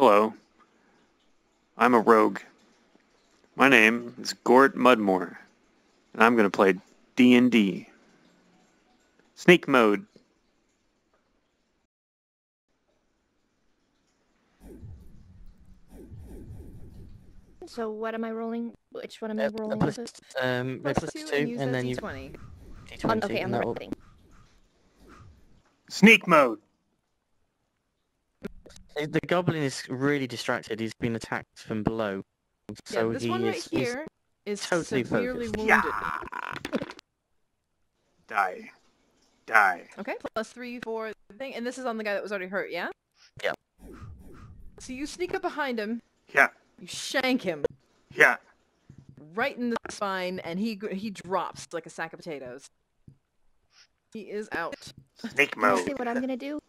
Hello. I'm a rogue. My name is Gort Mudmore, and I'm going to play D&D. Sneak mode. So what am I rolling? Which one am I Uh, rolling? plus, with? um, Plus plus two, two, and and then you d20. On, d20, okay, on and the that will- writing. Sneak mode. Uh, The goblin is really distracted. He's been attacked from below. So yeah, this he one right is here is totally severely focused. wounded. Yeah. Die. Die. Okay, plus three for the thing, and this is on the guy that was already hurt, yeah? Yeah. So you sneak up behind him, Yeah. you shank him Yeah. right in the spine, and he he drops like a sack of potatoes. He is out. Sneak You wanna see what I'm gonna do?